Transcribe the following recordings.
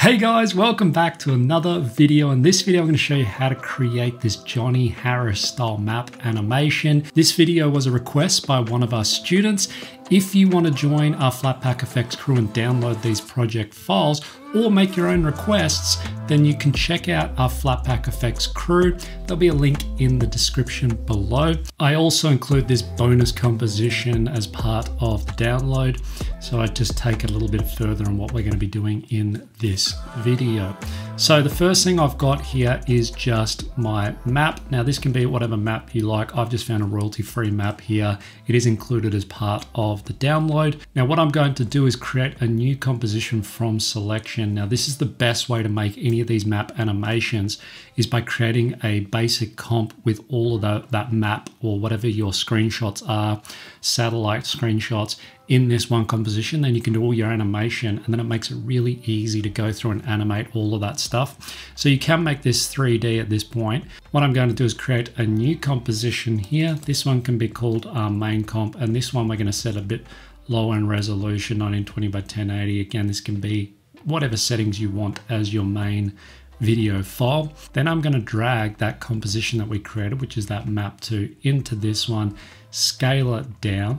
Hey guys, welcome back to another video. In this video, I'm going to show you how to create this Johnny Harris style map animation. This video was a request by one of our students. If you want to join our Flat Pack FX crew and download these project files or make your own requests, then you can check out our Flat Pack FX crew. There'll be a link in the description below. I also include this bonus composition as part of the download. So I just take it a little bit further on what we're going to be doing in this video. So the first thing I've got here is just my map. Now this can be whatever map you like. I've just found a royalty free map here. It is included as part of the download. Now what I'm going to do is create a new composition from selection. Now this is the best way to make any of these map animations is by creating a basic comp with all of the, that map or whatever your screenshots are, satellite screenshots in this one composition, then you can do all your animation and then it makes it really easy to go through and animate all of that stuff. So you can make this 3D at this point. What I'm going to do is create a new composition here. This one can be called our main comp and this one we're going to set a bit lower in resolution, 1920 by 1080. Again, this can be whatever settings you want as your main video file. Then I'm going to drag that composition that we created, which is that map to, into this one, scale it down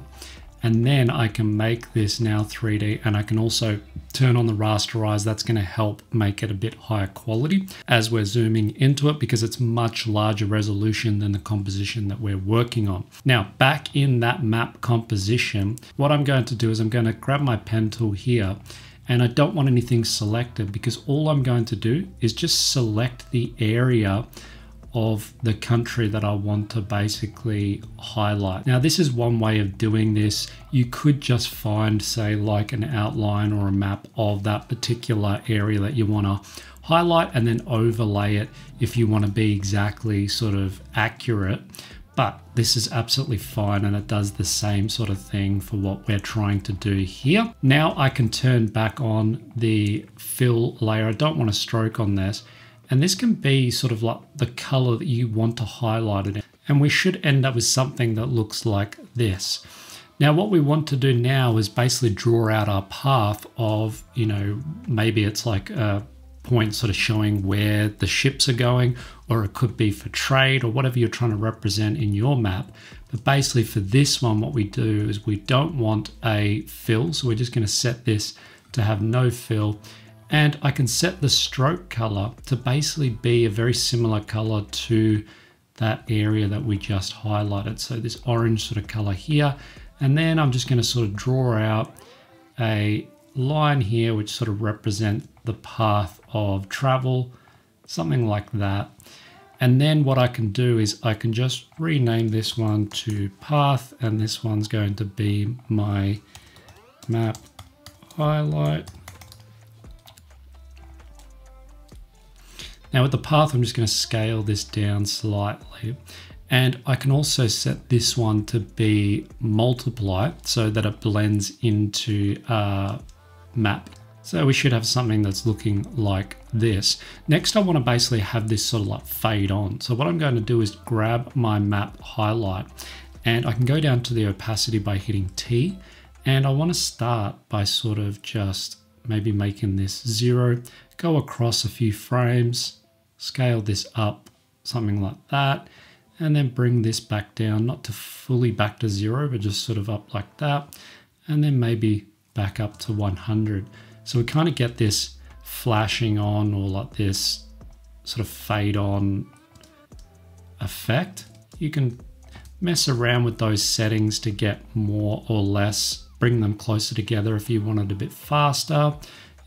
and then I can make this now 3D and I can also turn on the rasterize. That's going to help make it a bit higher quality as we're zooming into it because it's much larger resolution than the composition that we're working on. Now back in that map composition, what I'm going to do is I'm going to grab my pen tool here and I don't want anything selected because all I'm going to do is just select the area of the country that I want to basically highlight. Now, this is one way of doing this. You could just find, say, like an outline or a map of that particular area that you want to highlight and then overlay it if you want to be exactly sort of accurate. But this is absolutely fine and it does the same sort of thing for what we're trying to do here. Now I can turn back on the fill layer. I don't want to stroke on this and this can be sort of like the color that you want to highlight it in. And we should end up with something that looks like this. Now, what we want to do now is basically draw out our path of, you know, maybe it's like a point sort of showing where the ships are going, or it could be for trade or whatever you're trying to represent in your map. But basically for this one, what we do is we don't want a fill. So we're just going to set this to have no fill. And I can set the stroke color to basically be a very similar color to that area that we just highlighted. So this orange sort of color here. And then I'm just gonna sort of draw out a line here, which sort of represent the path of travel, something like that. And then what I can do is I can just rename this one to path, and this one's going to be my map highlight. Now with the path, I'm just going to scale this down slightly. And I can also set this one to be multiply so that it blends into a map. So we should have something that's looking like this. Next, I want to basically have this sort of like fade on. So what I'm going to do is grab my map highlight and I can go down to the opacity by hitting T. And I want to start by sort of just maybe making this zero, go across a few frames, scale this up, something like that, and then bring this back down, not to fully back to zero, but just sort of up like that, and then maybe back up to 100. So we kind of get this flashing on or like this sort of fade on effect. You can mess around with those settings to get more or less, bring them closer together if you want it a bit faster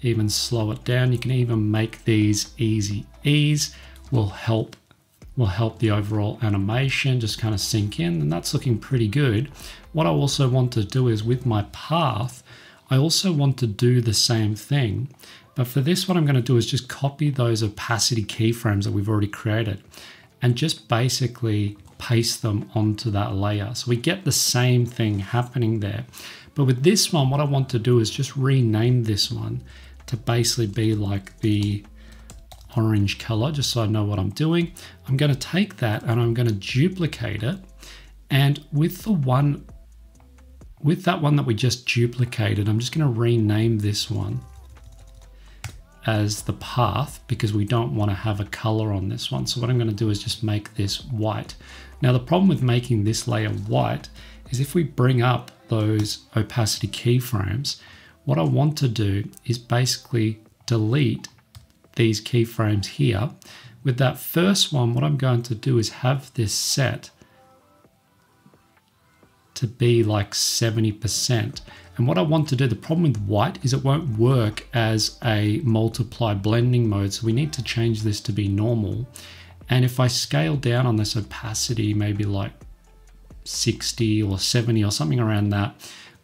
even slow it down. You can even make these easy ease will help will help the overall animation just kind of sink in and that's looking pretty good. What I also want to do is with my path, I also want to do the same thing. But for this, what I'm going to do is just copy those opacity keyframes that we've already created and just basically paste them onto that layer. So we get the same thing happening there. But with this one, what I want to do is just rename this one to basically be like the orange color, just so I know what I'm doing. I'm gonna take that and I'm gonna duplicate it. And with the one, with that one that we just duplicated, I'm just gonna rename this one. as the path because we don't want to have a color on this one. So what I'm going to do is just make this white. Now the problem with making this layer white is if we bring up those opacity keyframes, what I want to do is basically delete these keyframes here. With that first one, what I'm going to do is have this set to be like 70%. And what I want to do, the problem with white is it won't work as a multiply blending mode. So we need to change this to be normal. And if I scale down on this opacity, maybe like 60 or 70 or something around that,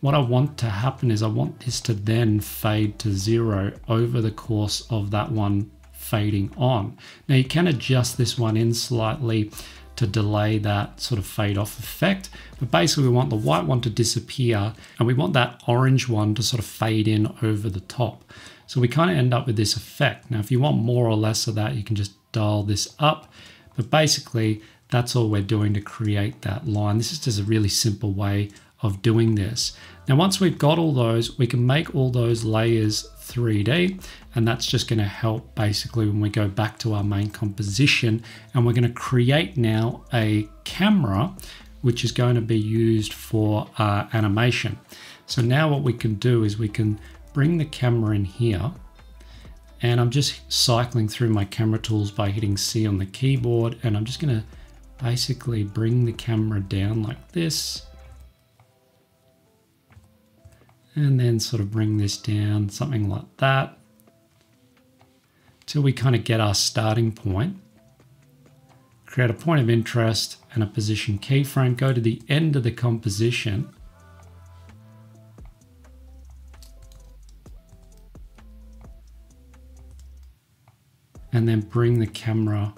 what I want to happen is I want this to then fade to zero over the course of that one fading on. Now you can adjust this one in slightly to delay that sort of fade off effect. But basically we want the white one to disappear and we want that orange one to sort of fade in over the top. So we kind of end up with this effect. Now, if you want more or less of that, you can just dial this up. But basically that's all we're doing to create that line. This is just a really simple way of doing this. Now, once we've got all those, we can make all those layers 3D, and that's just gonna help basically when we go back to our main composition, and we're gonna create now a camera, which is going to be used for uh, animation. So now what we can do is we can bring the camera in here, and I'm just cycling through my camera tools by hitting C on the keyboard, and I'm just gonna basically bring the camera down like this, and then sort of bring this down, something like that, till we kind of get our starting point. Create a point of interest and a position keyframe, go to the end of the composition, and then bring the camera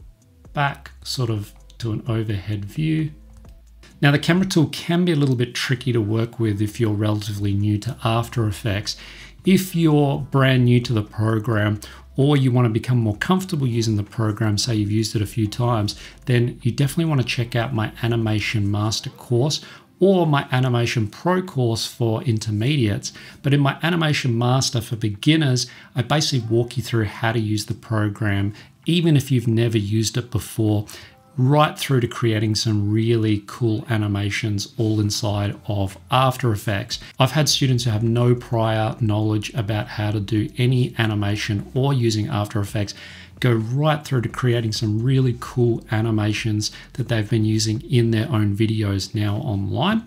back sort of to an overhead view now the camera tool can be a little bit tricky to work with if you're relatively new to After Effects. If you're brand new to the program or you want to become more comfortable using the program, say you've used it a few times, then you definitely want to check out my Animation Master course or my Animation Pro course for intermediates. But in my Animation Master for beginners, I basically walk you through how to use the program even if you've never used it before right through to creating some really cool animations all inside of After Effects. I've had students who have no prior knowledge about how to do any animation or using After Effects go right through to creating some really cool animations that they've been using in their own videos now online.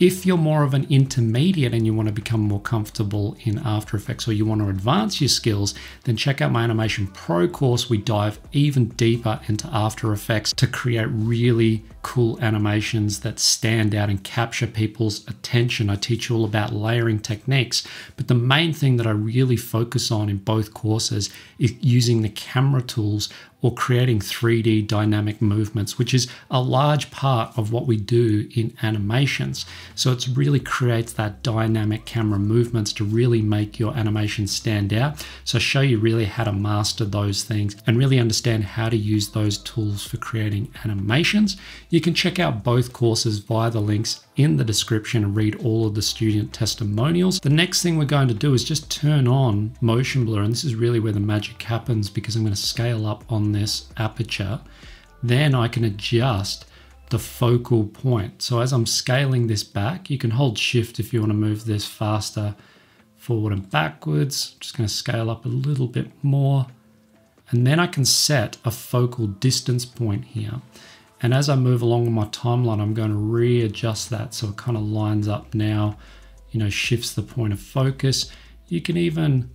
If you're more of an intermediate and you want to become more comfortable in After Effects or you want to advance your skills, then check out my Animation Pro course. We dive even deeper into After Effects to create really cool animations that stand out and capture people's attention. I teach you all about layering techniques, but the main thing that I really focus on in both courses is using the camera tools or creating 3D dynamic movements, which is a large part of what we do in animations. So it really creates that dynamic camera movements to really make your animation stand out. So show you really how to master those things and really understand how to use those tools for creating animations. You can check out both courses via the links in the description and read all of the student testimonials. The next thing we're going to do is just turn on motion blur and this is really where the magic happens because I'm going to scale up on this aperture. Then I can adjust the focal point. So as I'm scaling this back, you can hold shift if you want to move this faster forward and backwards. I'm just going to scale up a little bit more. And then I can set a focal distance point here. And as I move along my timeline, I'm going to readjust that so it kind of lines up now, you know, shifts the point of focus. You can even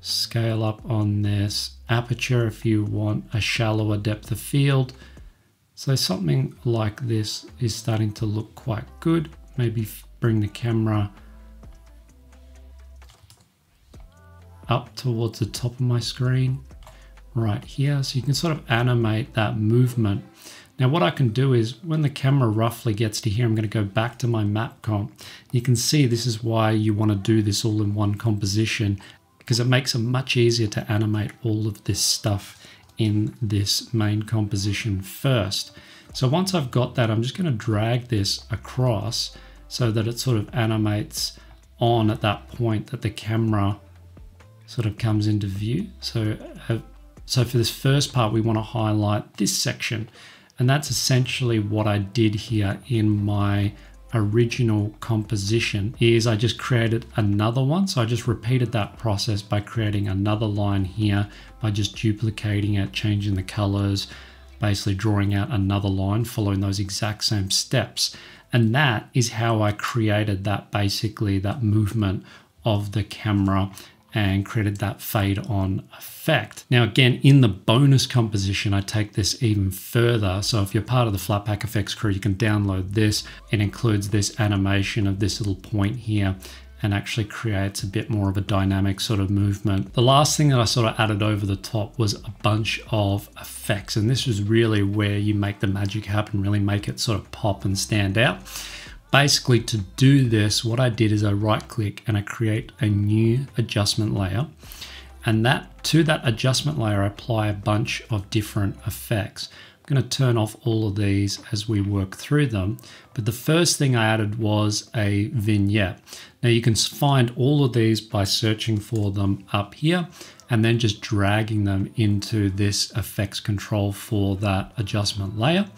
scale up on this aperture if you want a shallower depth of field. So something like this is starting to look quite good. Maybe bring the camera up towards the top of my screen right here. So you can sort of animate that movement. Now what I can do is when the camera roughly gets to here, I'm going to go back to my map comp. You can see this is why you want to do this all in one composition because it makes it much easier to animate all of this stuff in this main composition first. So once I've got that, I'm just going to drag this across so that it sort of animates on at that point that the camera sort of comes into view. So, uh, so for this first part, we want to highlight this section. And that's essentially what I did here in my original composition is I just created another one. So I just repeated that process by creating another line here by just duplicating it, changing the colors, basically drawing out another line following those exact same steps. And that is how I created that basically that movement of the camera and created that fade on effect. Now again, in the bonus composition, I take this even further. So if you're part of the Flat Pack FX crew, you can download this. It includes this animation of this little point here and actually creates a bit more of a dynamic sort of movement. The last thing that I sort of added over the top was a bunch of effects. And this is really where you make the magic happen, really make it sort of pop and stand out. Basically to do this, what I did is I right click and I create a new adjustment layer. And that to that adjustment layer, I apply a bunch of different effects. I'm going to turn off all of these as we work through them. But the first thing I added was a vignette. Now you can find all of these by searching for them up here and then just dragging them into this effects control for that adjustment layer.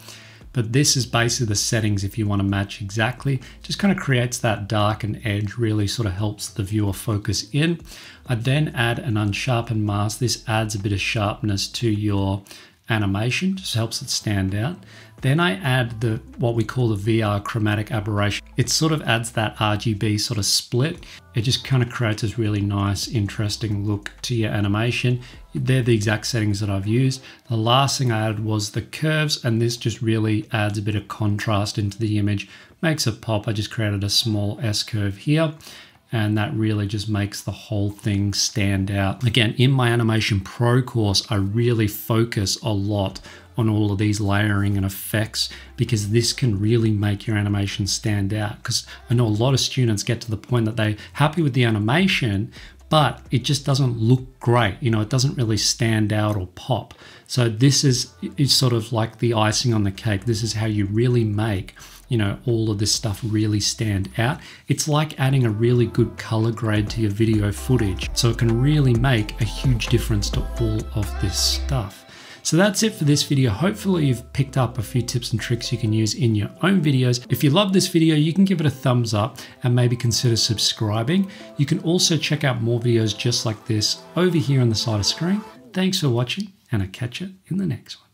But this is basically the settings if you want to match exactly. Just kind of creates that darken edge, really sort of helps the viewer focus in. I then add an unsharpened mask. This adds a bit of sharpness to your animation, just helps it stand out. Then I add the what we call the VR chromatic aberration. It sort of adds that RGB sort of split. It just kind of creates this really nice, interesting look to your animation. They're the exact settings that I've used. The last thing I added was the curves, and this just really adds a bit of contrast into the image, makes it pop. I just created a small S curve here and that really just makes the whole thing stand out. Again, in my Animation Pro course, I really focus a lot on all of these layering and effects because this can really make your animation stand out. Because I know a lot of students get to the point that they're happy with the animation, but it just doesn't look great. You know, it doesn't really stand out or pop. So this is, is sort of like the icing on the cake. This is how you really make you know, all of this stuff really stand out. It's like adding a really good color grade to your video footage. So it can really make a huge difference to all of this stuff. So that's it for this video. Hopefully you've picked up a few tips and tricks you can use in your own videos. If you love this video, you can give it a thumbs up and maybe consider subscribing. You can also check out more videos just like this over here on the side of screen. Thanks for watching and I'll catch you in the next one.